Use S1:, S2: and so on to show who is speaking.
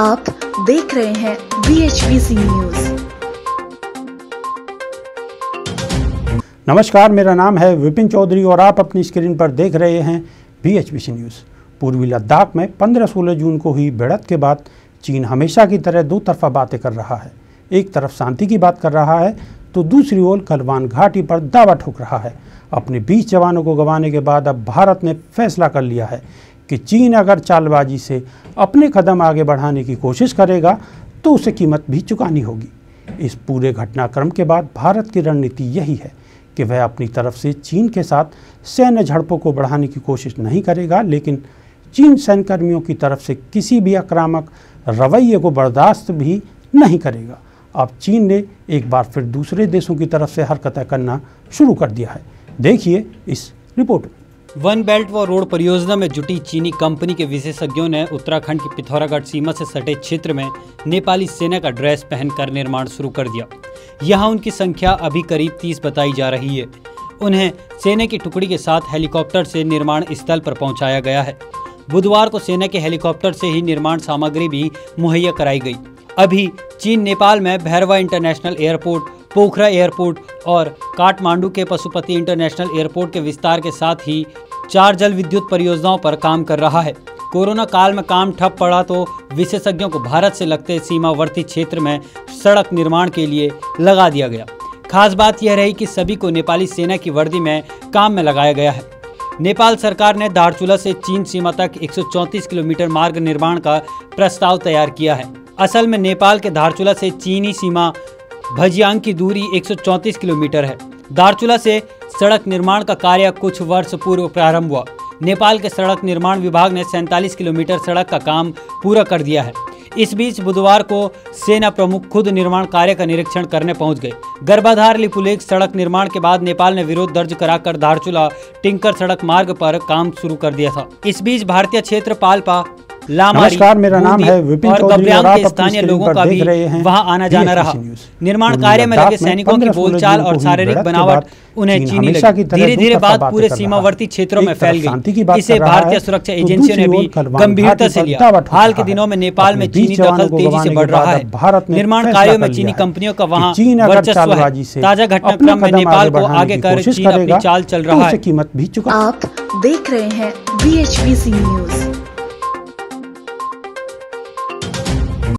S1: आप देख रहे हैं बी एच न्यूज़
S2: नमस्कार, मेरा नाम है विपिन चौधरी और आप अपनी स्क्रीन पर देख रहे हैं बी एच न्यूज़ पूर्वी लद्दाख में 15-16 जून को हुई बढ़त के बाद चीन हमेशा की तरह दो तरफा बातें कर रहा है। एक तरफ़ शांति की बात कर रहा है तो दूसरी ओर गलवान घाटी पर दावा ठोक रहा है। अपने 20 जवानों को गंवाने के बाद अब भारत ने फैसला कर लिया है। कि चीन अगर चालबाजी से अपने कदम आगे बढ़ाने की कोशिश करेगा तो उसे कीमत भी चुकानी होगी। इस पूरे घटनाक्रम के बाद भारत की रणनीति यही है कि वह अपनी तरफ़ से चीन के साथ सैन्य झड़पों को बढ़ाने की कोशिश नहीं करेगा, लेकिन चीन सैन्यकर्मियों की तरफ़ से किसी भी आक्रामक रवैये को बर्दाश्त भी नहीं करेगा। अब चीन ने एक बार फिर दूसरे देशों की तरफ़ से हरकतें करना शुरू कर दिया है। देखिए इस रिपोर्ट में।
S3: वन बेल्ट व रोड परियोजना में जुटी चीनी कंपनी के विशेषज्ञों ने उत्तराखंड की पिथौरागढ़ सीमा से सटे क्षेत्र में नेपाली सेना का ड्रेस पहनकर निर्माण शुरू कर दिया। यहाँ उनकी संख्या अभी करीब तीस बताई जा रही है। उन्हें सेना की टुकड़ी के साथ हेलीकॉप्टर से निर्माण स्थल पर पहुँचाया गया है। बुधवार को सेना के हेलीकॉप्टर से ही निर्माण सामग्री भी मुहैया कराई गई। अभी चीन नेपाल में Bhairahawa international airport Pokhara airport और काठमांडू के पशुपति इंटरनेशनल एयरपोर्ट के विस्तार के साथ ही चार जल विद्युत परियोजनाओं पर काम कर रहा है। कोरोना काल में काम ठप पड़ा तो विशेषज्ञों को भारत से लगते सीमावर्ती क्षेत्र में सड़क निर्माण के लिए लगा दिया गया। खास बात यह रही कि सभी को नेपाली सेना की वर्दी में काम में लगाया गया है। नेपाल सरकार ने दारचूला से चीन सीमा तक 134 किलोमीटर मार्ग निर्माण का प्रस्ताव तैयार किया है। असल में नेपाल के धारचूला से चीनी सीमा भजियांग की दूरी 134 किलोमीटर है। दारचूला से सड़क निर्माण का कार्य कुछ वर्ष पूर्व प्रारंभ हुआ। नेपाल के सड़क निर्माण विभाग ने सैंतालीस किलोमीटर सड़क का काम पूरा कर दिया है। इस बीच बुधवार को सेना प्रमुख खुद निर्माण कार्य का निरीक्षण करने पहुँच गए गर्भाधार लिपुलेख सड़क निर्माण के बाद नेपाल ने विरोध दर्ज कराकर धारचूला टिंकर सड़क मार्ग पर काम शुरू कर दिया था। इस बीच भारतीय क्षेत्र पालपा
S2: नमस्कार मेरा नाम है विपिन
S3: और के स्थानीय लोगों का भी वहाँ आना जाना रहा। निर्माण कार्य में लगे सैनिकों की बोलचाल और शारीरिक बनावट उन्हें चीनी लगी। धीरे धीरे बात पूरे सीमावर्ती क्षेत्रों में फैल गई। इसे भारतीय सुरक्षा एजेंसियों ने भी गंभीरता से लिया। हाल के दिनों में नेपाल में चीनी दखल तेज़ी से बढ़ रहा है। भारत निर्माण कार्यो में चीनी कंपनियों का वहाँ वर्चस्व है। ताज़ा घटनाक्रम में नेपाल को आगे कर चीन अपनी चाल चल रहा है।
S2: कीमत भी चुका
S1: आप देख रहे हैं बी न्यूज़